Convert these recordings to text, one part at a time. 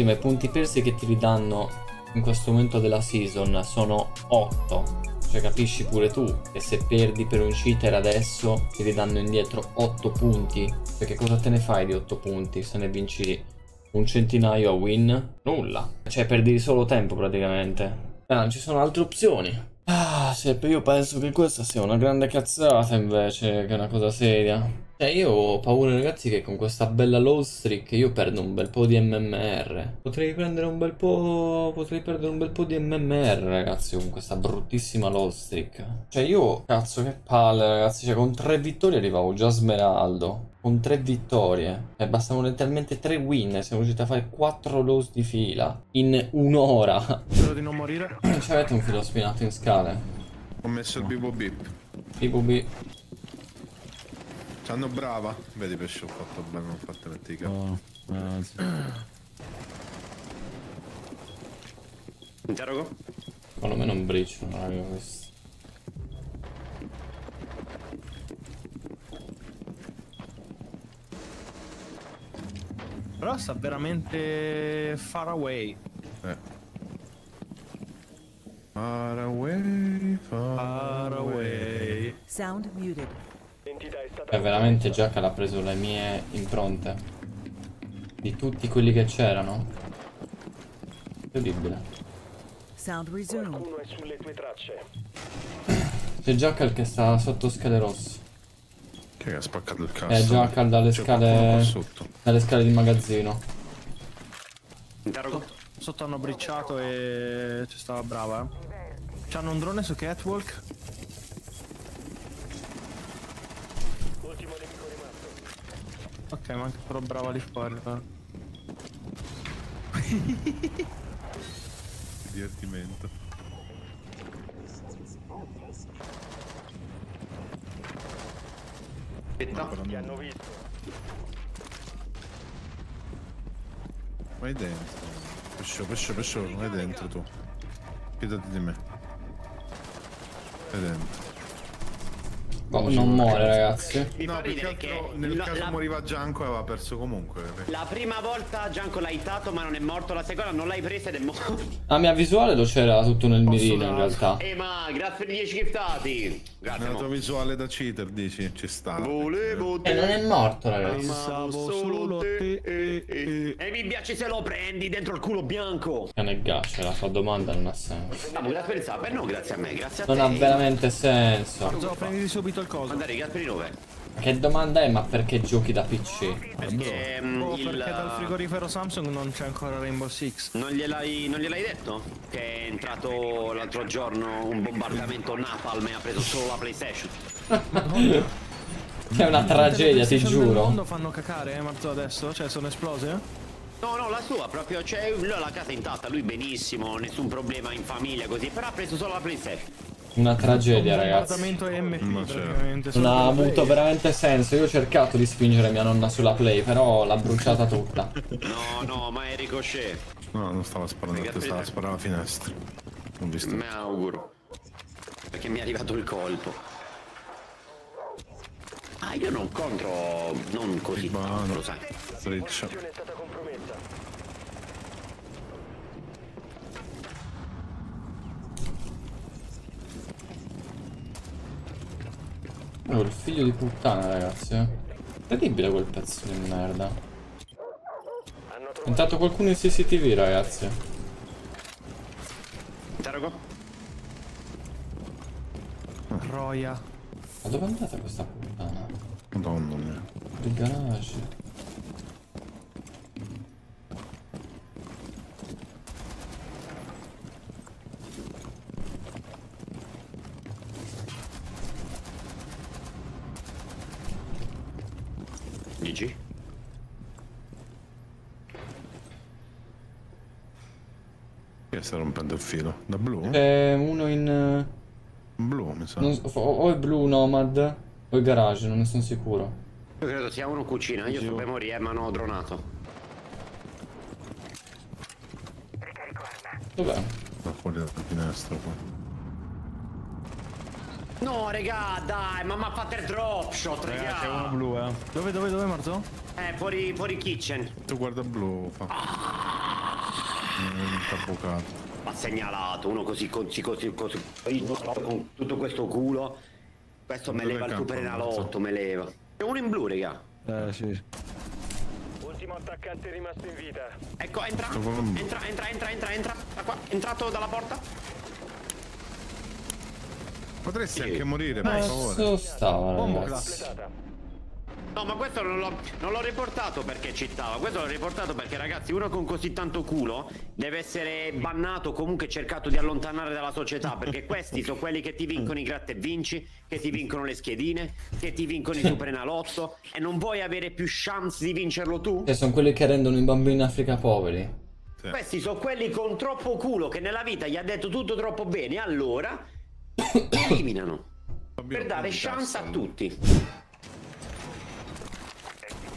Sì, ma i punti persi che ti ridanno in questo momento della season sono 8. Cioè capisci pure tu che se perdi per un cheater adesso ti ridanno indietro 8 punti. Perché cosa te ne fai di 8 punti se ne vinci un centinaio a win? Nulla. Cioè perdi solo tempo praticamente. Ah, ci sono altre opzioni. Ah, Sepp, io penso che questa sia una grande cazzata invece che una cosa seria. Cioè, io ho paura, ragazzi, che con questa bella low streak io perdo un bel po' di MMR. Potrei prendere un bel po'. Potrei perdere un bel po' di MMR, ragazzi, con questa bruttissima low streak. Cioè, io. Cazzo, che palle, ragazzi. Cioè, con tre vittorie arrivavo già Smeraldo. Con tre vittorie. E bastavano letteralmente tre win. Siamo riusciti a fare quattro lows di fila. In un'ora. Spero di non morire. Ci avete un filo spinato in scale? Ho messo il bibo bip. BBB. C'hanno brava. Vedi pesce ho fatto bene, non ho fatto mettere i capi. Oh, eh, sì. Interrogo? Secondo me non bricciano, raga, questo. Però sta veramente far away. Eh. Far away, far, Far away. Sound muted. È veramente Jack ha preso le mie impronte. Di tutti quelli che c'erano. Incredibile. Sound resumed. Uno è sulle tue tracce. C'è Jackal che sta sotto scale rosse. Che ha spaccato il cazzo. È Jackal dalle C'è qualcuno scale. Dalle scale di magazzino. Sotto hanno bricciato e ci stava brava. eh. C'hanno un drone su Catwalk. Ultimo nemico rimasto. Ok, manca però brava lì fuori. però. Divertimento. Aspetta. Ti hanno visto. Vai dentro. Pesce, pesce, pesce, vai dentro tu. Fidati di me. Vai dentro. Oh, non muore, ragazzi. Mi No, più che nel la, caso la- moriva Gianco aveva perso comunque. la prima volta Gianco l'ha hitato ma non è morto, la seconda non l'hai presa ed è morto. La mia visuale lo c'era tutto nel mirino in realtà. Eh ma grazie per i 10 giftati. Grazie. Nella tua visuale da cheater dici ci sta. Volevo E non è morto, ragazzi. Pensavo solo te e, e. E mi piace se lo prendi dentro il culo bianco. Cane gaccia, la sua domanda non ha senso. Ah, grazie per il eh, no, grazie a me, grazie a Non te. ha veramente senso. Zo, prenditi subito il coso. Mandare grazie per i 9. Che domanda è, ma perché giochi da PC? Perché mm, Oh, il perché dal frigorifero Samsung non c'è ancora Rainbow Six. non gliel'hai, non gliel'hai detto? Che è entrato l'altro giorno un bombardamento Napalm e ha preso solo la PlayStation. È una tragedia, ti giuro. mondo fanno cacare, eh, Marzo, adesso? Cioè, sono esplose? No, no, la sua proprio, cioè lui ha la casa intatta, lui benissimo, nessun problema in famiglia così, però ha preso solo la PlayStation. Una tragedia, ragazzi. MP certo. Non ha avuto Play. veramente senso. Io ho cercato di spingere mia nonna sulla play, però l'ha bruciata tutta. No, no, ma è ricochet. No, non stava sparando a te, stava sparando alla finestra. Non visto. Me auguro. Perché mi è arrivato il colpo. Ah, io non contro. non così tanto, lo sai. Freccia. Oh, il figlio di puttana, ragazzi. eh. Incredibile quel pezzo di merda. Entrato qualcuno in CCTV, ragazzi. Interrogo? Roia. Ma dove è andata questa puttana? Madonna mia. Il garage. GG. Che sta rompendo il filo? Da blu? C'è uno in... eh, Blu mi sa. non so, o è blu Nomad o il garage, non ne sono sicuro. Io credo sia uno in cucina, io sto per morire, ma non ho dronato. Dov'è? Da fuori dalla finestra qua. No, regà, dai, ma mi ha fatto il drop shot, Raga, c'è uno regà. blu, eh. Dove, dove, dove, Marzo? Eh, fuori, fuori kitchen. Tu guarda blu fa. T'ha bucato. Ha segnalato uno così, così, così, così. Con tutto questo culo. Questo me leva il campo, super Marzo? enalotto, me leva. C'è uno in blu, raga. Eh, sì. Ultimo attaccante rimasto in vita. Ecco, entra. Sto. Entra, entra, entra, entra, entra. Da qua, entrato dalla porta. Potresti Sì. anche morire, per favore. Cazzo stava. No, ma questo non l'ho, non l'ho riportato perché cittava. Questo l'ho riportato perché, ragazzi, uno con così tanto culo deve essere bannato, comunque cercato di allontanare dalla società. Perché questi sono quelli che ti vincono i gratta e vinci, che ti vincono le schedine, che ti vincono i superenalotto. E non vuoi avere più chance di vincerlo tu? Che sono quelli che rendono i bambini in Africa poveri. Sì. Questi sono quelli con troppo culo che nella vita gli ha detto tutto troppo bene. Allora li eliminano per dare chance a tutti.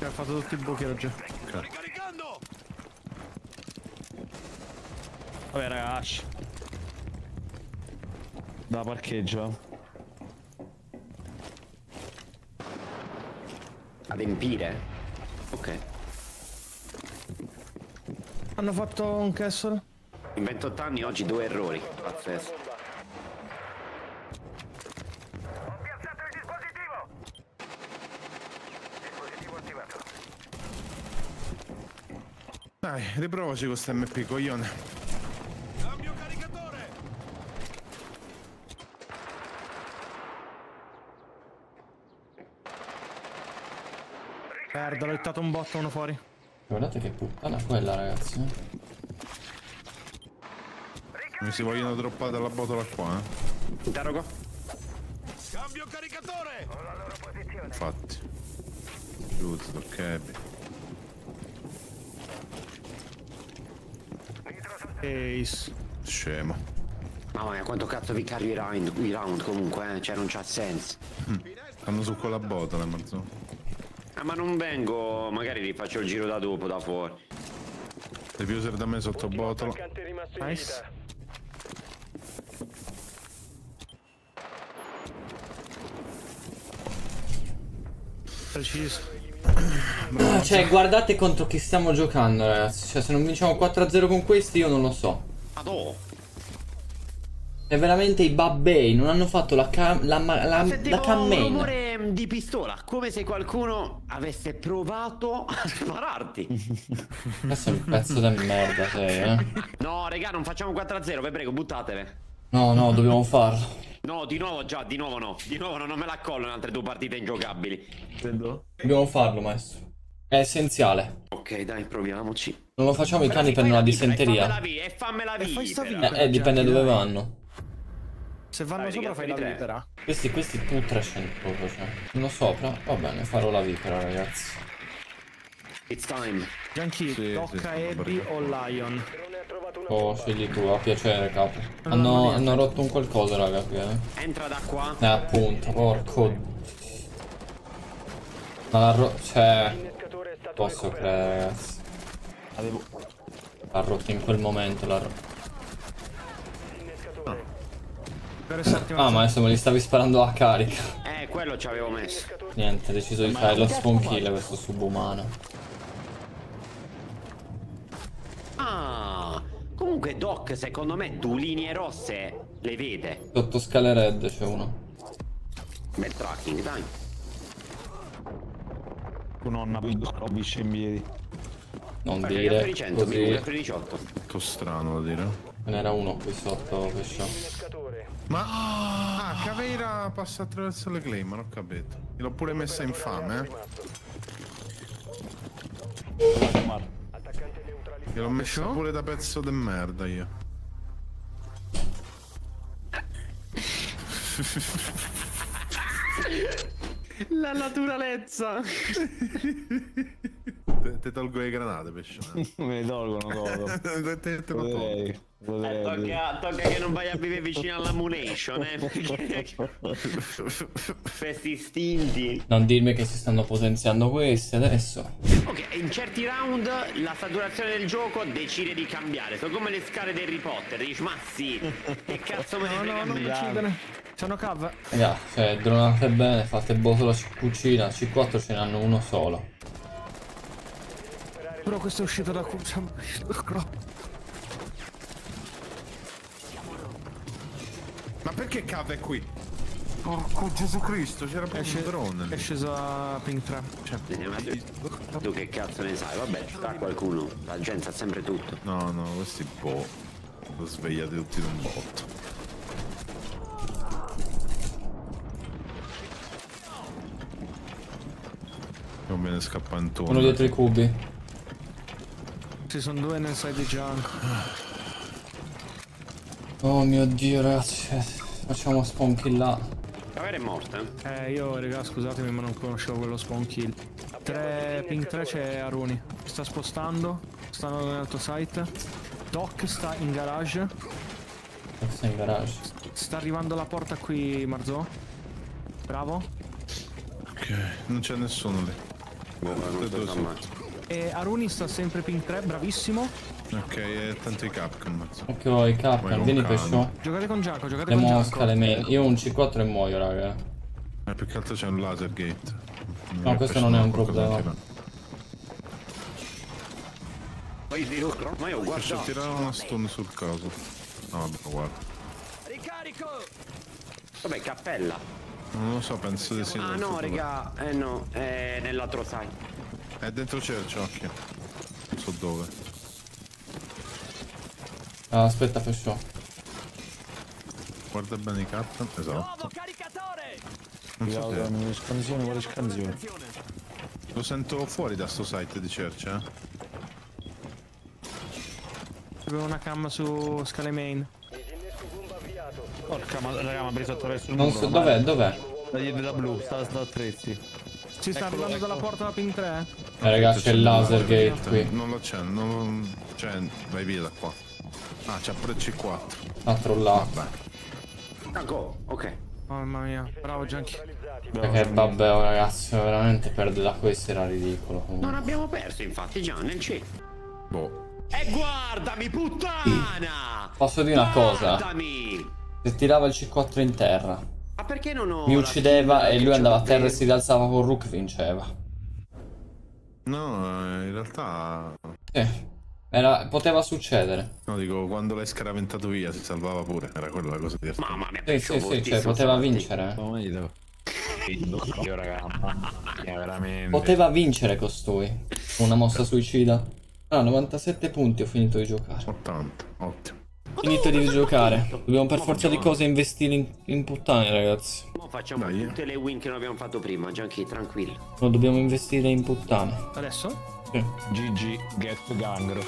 Che ha fatto tutti i buchi oggi. Vabbè, ragazzi. Da parcheggio. Adempire? Ok. Hanno fatto un castle? In 28 anni oggi due errori. Pazzesco. Dai, riprovaci con sta MP, coglione. Merda, l'ho hittato un botto uno fuori. Guardate che puttana quella, ragazzi. eh. Mi si vogliono droppare dalla botola qua, eh. Interrogo? Infatti. Giusto, ok. Ace. Scemo. Mamma mia, quanto cazzo vi cari i round, i round comunque, eh? Cioè non c'ha senso. Stanno su quella botola, Marzo. Ah, ma non vengo, magari rifaccio il giro da dopo, da fuori. Diffuser da me sotto botola. Nice. Preciso. Ah, cioè, guardate contro chi stiamo giocando, ragazzi. Cioè, se non vinciamo 4-0 con questi, io non lo so. Madò! È veramente i babbei, non hanno fatto la cam... la, ma- la, la cam un rumore mm, di pistola, come se qualcuno avesse provato a spararti. Questo è un pezzo di merda, sei, eh. No, regà, non facciamo 4-0, vi prego, buttatele. No, no, dobbiamo farlo. No, di nuovo già, di nuovo no. Di nuovo no, non me la collo in altre due partite ingiocabili. Vedo. Dobbiamo farlo, maestro. È essenziale. Ok, dai, proviamoci. Non lo facciamo i cani vipera, E disenteria. fammela vi- e fammela vipera. Eh, eh, dipende Giacchi, dove dai. vanno. Se vanno Dai, sopra fai la vipera. Questi, questi putrascent proprio, cioè. Uno sopra, va bene, farò la vipera, ragazzi. It's time. Gianchi, Sì, tocca sì, Abby o Lion? Oh, scegli tu, a piacere, capo. no, Hanno, hanno rotto un qualcosa, raga, qui, eh. Entra da qua. Eh, appunto, porco. Ma la ro... Cioè... Posso credere, ragazzi. L'ha rotto in quel momento, l'ha rotto. Settimo Ah, ma adesso me li stavi sparando a carica. Eh, quello ci avevo messo. Niente, ha deciso di fare lo spawn kill questo subumano. Ah, comunque Doc, secondo me, due linee rosse le vede. Sotto scale red c'è uno. Bel tracking, dai. Tu nonna, ho visto in piedi. Non Guarda, dire Gafferi 100, così. Gafferi 18. Tutto strano da dire. Ce n'era uno qui sotto. L'innescatore. Ma... Ah, Caveira passa attraverso le claim, non ho capito. L'ho pure messa infame, eh. Neutralizzato. Gliel'ho messa pure da pezzo de merda io. La naturalezza. Te, te tolgo le granate, pesce. Me ne tolgono poco. te, te, te lo tolgo. Eh, tocca, tocca che non vai a vivere vicino all'ammunition, eh. Perché... Questi istinti. Non dirmi che si stanno potenziando questi adesso. Ok, in certi round la saturazione del gioco decide di cambiare. Sono come le scale di Harry Potter. Dici, ma sì, che cazzo me ne No, frega no, a non uccidere. Sono cav. Raga, cioè, dronate bene, fate botola cucina, C4 ce n'hanno uno solo. Però questo è uscito da cuccia. perché cave è qui? Porco Gesù Cristo, c'era proprio Esce, un drone. è sceso a ping 3. Cioè, Eh, ma tu, tu che cazzo ne sai? Vabbè, ci sta qualcuno. La gente sa sempre tutto. No, no, questi boh. Lo svegliate tutti in un botto. Non me ne scappa in Uno dietro i cubi. Ci sono due nel side di junk. Oh mio dio, ragazzi. Facciamo spawn kill là. Cavere è morta. eh? Io, raga, scusatemi, ma non conoscevo quello spawn kill. 3, ping 3 c'è Aruni. Sta spostando. Stanno nell'altro site. Doc sta in garage. È in garage. Sta arrivando alla porta qui, Marzò. Bravo. Ok, non c'è nessuno lì. Boh, non Tutte e. E Aruni sta sempre ping 3, bravissimo. Ok, è tanto i Capcom. mazzo. Ok, con vieni pesciò. Giocate con Giacomo, giocate Le con mosca, le Giacomo. main. Io ho un C4 e muoio, raga. Eh, più che altro c'è un laser gate. No, questo non è un problema. Ma io Posso guarda. tirare una stun sul caso. No, vabbè, guarda. Vabbè, cappella. Non lo so, penso di sì. Ah non no, raga, eh no, è nell'altro side. È dentro Church, occhio. Non so dove. Ah, aspetta, pesciò. Guarda bene i Capcom. Esatto. Non so se... Guarda, scansione, quale scansione? Lo sento fuori da sto site di Church, eh? Avevo una cam su scale main. Porca ma raga, mi ha preso attraverso il Non muro. so, ma- dov'è, dov'è? Da dietro da blu, sta, sta a trezzi. Ci sta Eccolo, arrivando dalla ecco. porta da ping 3. Eh, raga, c'è il laser gate qui. Non lo c'è, non lo... Cioè, vai via da qua. Ah, c'è pure il C4. Ha trollato. Vabbè. Ecco, ok. Mamma mia, bravo Gianchi. Perché vabbè, oh, ragazzi, veramente perdere da questo era ridicolo. comunque. Non abbiamo perso, infatti, già nel C. Boh. E guardami, puttana! Posso dire una cosa? Guardami! Se tirava il C4 in terra, Ma perché non ho. mi uccideva e lui andava a terra e si rialzava con Rook vinceva. No, eh, in realtà... Sì. Era, poteva succedere. No, dico, quando l'hai scaraventato via si salvava pure. Era quella la cosa divertente. Mamma mia, Sì, sì, sì, cioè poteva vincere. eh. Io raga, mamma mia, veramente. Poteva vincere costui. Con una mossa suicida. Ah, 97 punti ho finito di giocare. 80, ottimo. Finito di giocare. Dobbiamo per forza di cose investire in, in puttane, ragazzi. Mo facciamo Dai. tutte le win che non abbiamo fatto prima, Gianchi, tranquillo. No, dobbiamo investire in puttane. Adesso? Sì. GG, get gangro.